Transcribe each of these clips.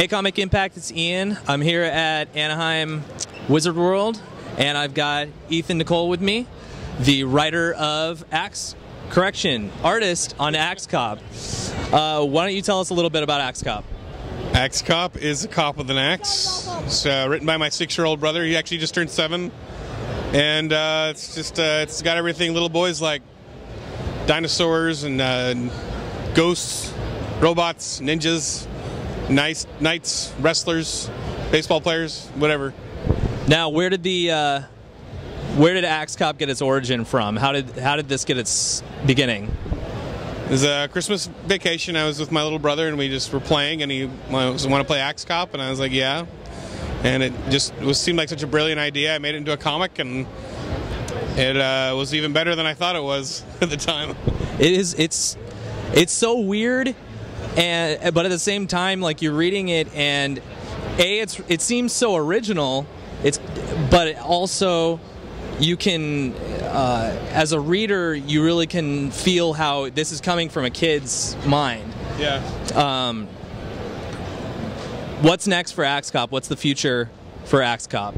Hey, Comic Impact, it's Ian. I'm here at Anaheim Wizard World, and I've got Ethan Nicolle with me, the writer of Axe Correction, artist on Axe Cop. Uh, why don't you tell us a little bit about Axe Cop? Axe Cop is a cop with an axe. It's uh, written by my six-year-old brother. He actually just turned seven, and uh, it's just uh, it's got everything little boys like: dinosaurs and uh, ghosts, robots, ninjas, nice knights, wrestlers, baseball players, whatever. Now, where did the uh, where did Axe Cop get its origin from? How did how did this get its beginning? It was a Christmas vacation. I was with my little brother, and we just were playing, and he want to play Axe Cop, and I was like, yeah. And it just was seemed like such a brilliant idea. I made it into a comic, and it uh, was even better than I thought it was at the time. It is. It's it's so weird, and but at the same time, like you're reading it, and a it's it seems so original. It's but also you can uh, as a reader you really can feel how this is coming from a kid's mind Yeah. um, what's next for axe cop what's the future for axe cop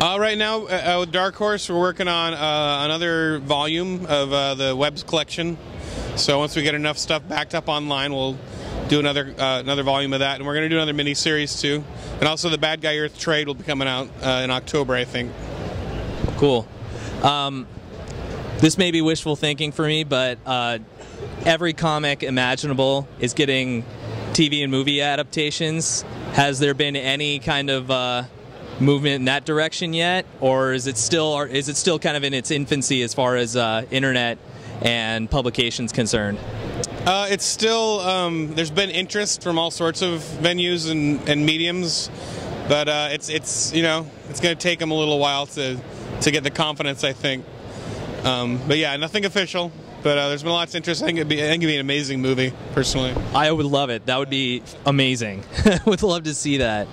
Uh, right now, uh, with Dark Horse, we're working on uh, another volume of uh, the Webs collection. So once we get enough stuff backed up online, we'll do another uh, another volume of that, and we're going to do another mini series too. And also, the Bad Guy Earth trade will be coming out uh, in October, I think. cool um, this may be wishful thinking for me but uh, every comic imaginable is getting tv and movie adaptations has there been any kind of uh, movement in that direction yet or is it still or is it still kind of in its infancy as far as uh, internet and publications concerned Uh, it's still um, there's been interest from all sorts of venues and, and mediums, but uh, it's it's you know it's going to take them a little while to to get the confidence, I think. Um, but yeah, nothing official. But uh, there's been lots of interest. I think it'd be I think it'd be an amazing movie, personally. I would love it. That would be amazing. would love to see that.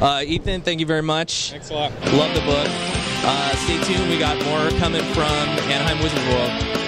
Uh, Ethan, thank you very much. Thanks a lot. Love the book. Uh, stay tuned. We got more coming from Anaheim Wizard World.